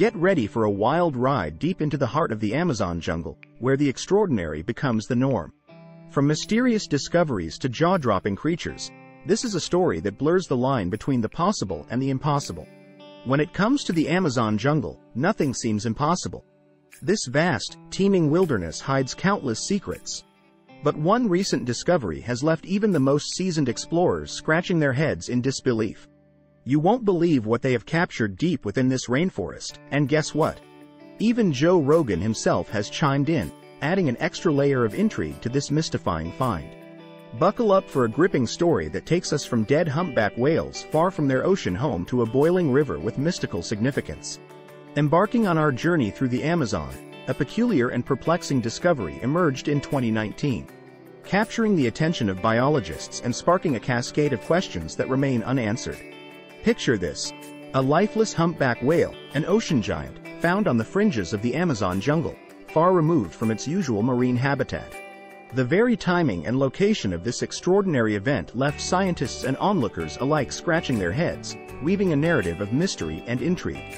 Get ready for a wild ride deep into the heart of the Amazon jungle, where the extraordinary becomes the norm. From mysterious discoveries to jaw-dropping creatures, this is a story that blurs the line between the possible and the impossible. When it comes to the Amazon jungle, nothing seems impossible. This vast, teeming wilderness hides countless secrets. But one recent discovery has left even the most seasoned explorers scratching their heads in disbelief. You won't believe what they have captured deep within this rainforest, and guess what? Even Joe Rogan himself has chimed in, adding an extra layer of intrigue to this mystifying find. Buckle up for a gripping story that takes us from dead humpback whales far from their ocean home to a boiling river with mystical significance. Embarking on our journey through the Amazon, a peculiar and perplexing discovery emerged in 2019, capturing the attention of biologists and sparking a cascade of questions that remain unanswered. Picture this. A lifeless humpback whale, an ocean giant, found on the fringes of the Amazon jungle, far removed from its usual marine habitat. The very timing and location of this extraordinary event left scientists and onlookers alike scratching their heads, weaving a narrative of mystery and intrigue.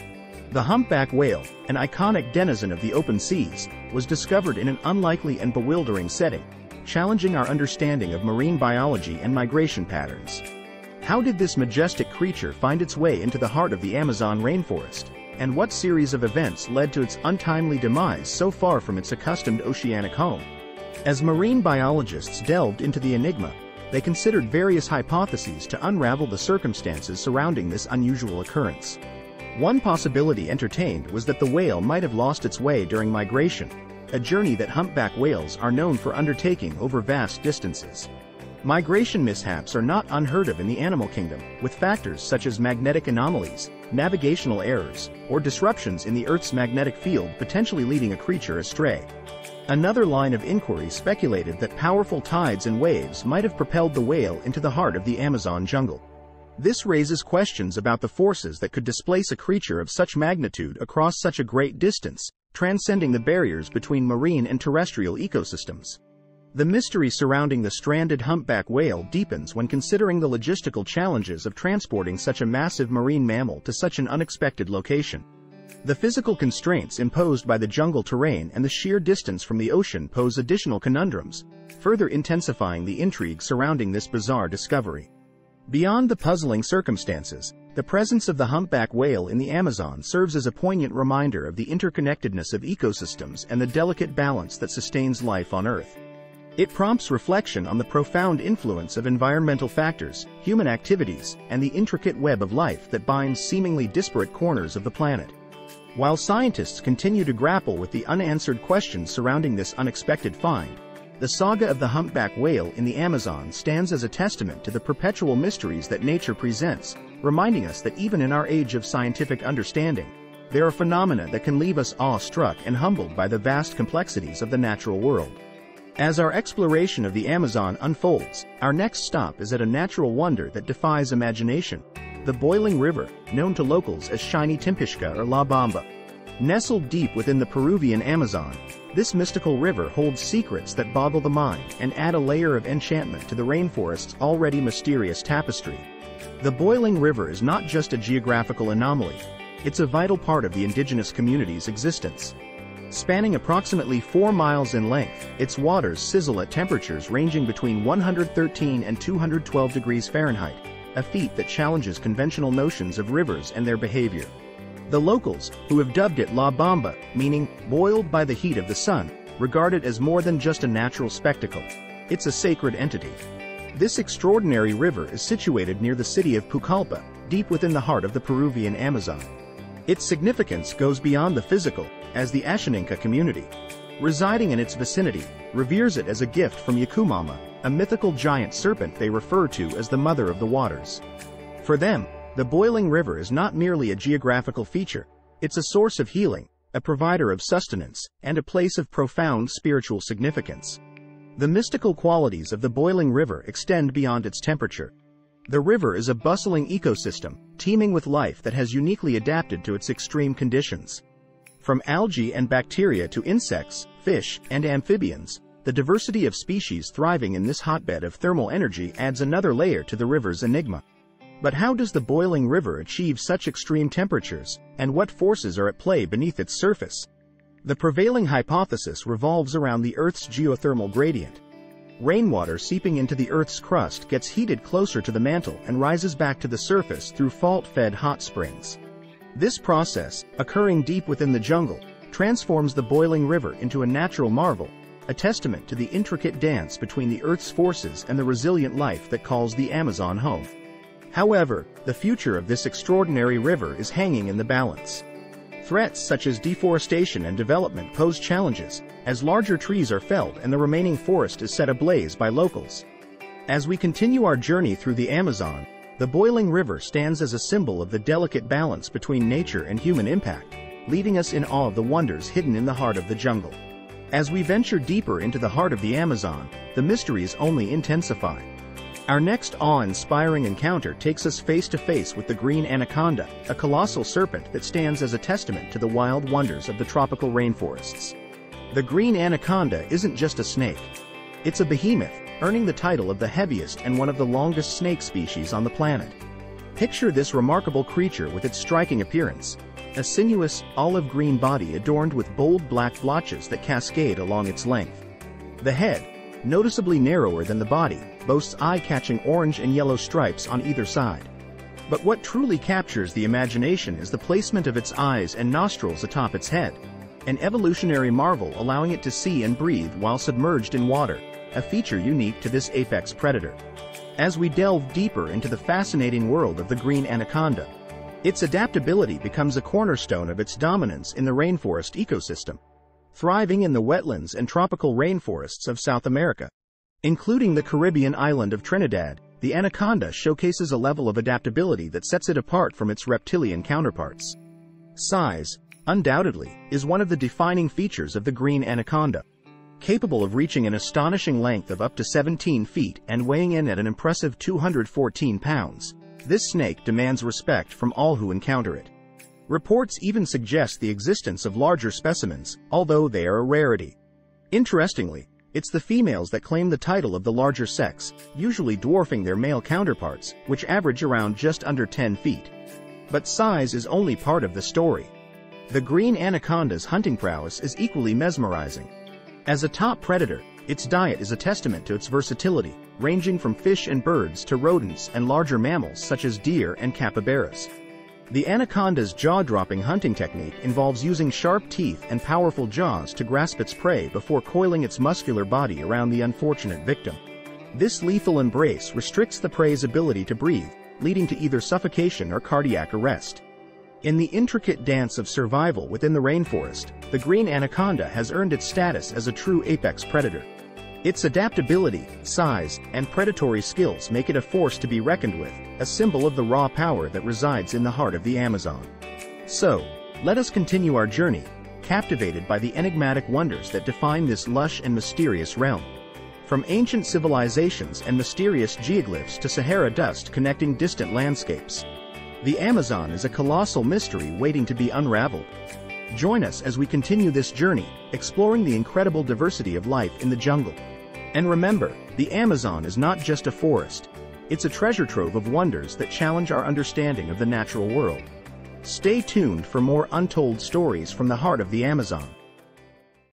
The humpback whale, an iconic denizen of the open seas, was discovered in an unlikely and bewildering setting, challenging our understanding of marine biology and migration patterns. How did this majestic creature find its way into the heart of the Amazon rainforest? And what series of events led to its untimely demise so far from its accustomed oceanic home? As marine biologists delved into the enigma, they considered various hypotheses to unravel the circumstances surrounding this unusual occurrence. One possibility entertained was that the whale might have lost its way during migration, a journey that humpback whales are known for undertaking over vast distances. Migration mishaps are not unheard of in the animal kingdom, with factors such as magnetic anomalies, navigational errors, or disruptions in the Earth's magnetic field potentially leading a creature astray. Another line of inquiry speculated that powerful tides and waves might have propelled the whale into the heart of the Amazon jungle. This raises questions about the forces that could displace a creature of such magnitude across such a great distance, transcending the barriers between marine and terrestrial ecosystems. The mystery surrounding the stranded humpback whale deepens when considering the logistical challenges of transporting such a massive marine mammal to such an unexpected location. The physical constraints imposed by the jungle terrain and the sheer distance from the ocean pose additional conundrums, further intensifying the intrigue surrounding this bizarre discovery. Beyond the puzzling circumstances, the presence of the humpback whale in the Amazon serves as a poignant reminder of the interconnectedness of ecosystems and the delicate balance that sustains life on Earth. It prompts reflection on the profound influence of environmental factors, human activities, and the intricate web of life that binds seemingly disparate corners of the planet. While scientists continue to grapple with the unanswered questions surrounding this unexpected find, the saga of the humpback whale in the Amazon stands as a testament to the perpetual mysteries that nature presents, reminding us that even in our age of scientific understanding, there are phenomena that can leave us awe-struck and humbled by the vast complexities of the natural world. As our exploration of the Amazon unfolds, our next stop is at a natural wonder that defies imagination, the boiling river, known to locals as Shanay-Timpishka or La Bamba. Nestled deep within the Peruvian Amazon, this mystical river holds secrets that boggle the mind and add a layer of enchantment to the rainforest's already mysterious tapestry. The boiling river is not just a geographical anomaly, it's a vital part of the indigenous community's existence. Spanning approximately 4 miles in length, its waters sizzle at temperatures ranging between 113 and 212 degrees Fahrenheit, a feat that challenges conventional notions of rivers and their behavior. The locals, who have dubbed it La Bamba, meaning boiled by the heat of the sun, regard it as more than just a natural spectacle. It's a sacred entity. This extraordinary river is situated near the city of Pucallpa, deep within the heart of the Peruvian Amazon. Its significance goes beyond the physical, as the Ashaninka community, residing in its vicinity, reveres it as a gift from Yakumama, a mythical giant serpent they refer to as the mother of the waters. For them, the boiling river is not merely a geographical feature, it's a source of healing, a provider of sustenance, and a place of profound spiritual significance. The mystical qualities of the boiling river extend beyond its temperature, the river is a bustling ecosystem, teeming with life that has uniquely adapted to its extreme conditions. From algae and bacteria to insects, fish, and amphibians, the diversity of species thriving in this hotbed of thermal energy adds another layer to the river's enigma. But how does the boiling river achieve such extreme temperatures, and what forces are at play beneath its surface? The prevailing hypothesis revolves around the Earth's geothermal gradient. Rainwater seeping into the Earth's crust gets heated closer to the mantle and rises back to the surface through fault-fed hot springs. This process, occurring deep within the jungle, transforms the boiling river into a natural marvel, a testament to the intricate dance between the Earth's forces and the resilient life that calls the Amazon home. However, the future of this extraordinary river is hanging in the balance. Threats such as deforestation and development pose challenges, as larger trees are felled and the remaining forest is set ablaze by locals. As we continue our journey through the Amazon, the boiling river stands as a symbol of the delicate balance between nature and human impact, leaving us in awe of the wonders hidden in the heart of the jungle. As we venture deeper into the heart of the Amazon, the mysteries only intensify. Our next awe-inspiring encounter takes us face to face with the green anaconda, a colossal serpent that stands as a testament to the wild wonders of the tropical rainforests. The green anaconda isn't just a snake. It's a behemoth, earning the title of the heaviest and one of the longest snake species on the planet. Picture this remarkable creature with its striking appearance, a sinuous, olive-green body adorned with bold black blotches that cascade along its length. The head, noticeably narrower than the body, boasts eye-catching orange and yellow stripes on either side. But what truly captures the imagination is the placement of its eyes and nostrils atop its head, an evolutionary marvel allowing it to see and breathe while submerged in water, a feature unique to this apex predator. As we delve deeper into the fascinating world of the green anaconda, its adaptability becomes a cornerstone of its dominance in the rainforest ecosystem thriving in the wetlands and tropical rainforests of South America. Including the Caribbean island of Trinidad, the anaconda showcases a level of adaptability that sets it apart from its reptilian counterparts. Size, undoubtedly, is one of the defining features of the green anaconda. Capable of reaching an astonishing length of up to 17 feet and weighing in at an impressive 214 pounds, this snake demands respect from all who encounter it. Reports even suggest the existence of larger specimens, although they are a rarity. Interestingly, it's the females that claim the title of the larger sex, usually dwarfing their male counterparts, which average around just under 10 feet. But size is only part of the story. The green anaconda's hunting prowess is equally mesmerizing. As a top predator, its diet is a testament to its versatility, ranging from fish and birds to rodents and larger mammals such as deer and capybaras. The anaconda's jaw-dropping hunting technique involves using sharp teeth and powerful jaws to grasp its prey before coiling its muscular body around the unfortunate victim. This lethal embrace restricts the prey's ability to breathe, leading to either suffocation or cardiac arrest. In the intricate dance of survival within the rainforest, the green anaconda has earned its status as a true apex predator. Its adaptability, size, and predatory skills make it a force to be reckoned with, a symbol of the raw power that resides in the heart of the Amazon. So, let us continue our journey, captivated by the enigmatic wonders that define this lush and mysterious realm. From ancient civilizations and mysterious geoglyphs to Sahara dust connecting distant landscapes, the Amazon is a colossal mystery waiting to be unraveled. Join us as we continue this journey, exploring the incredible diversity of life in the jungle. And remember, the Amazon is not just a forest. It's a treasure trove of wonders that challenge our understanding of the natural world. Stay tuned for more untold stories from the heart of the Amazon.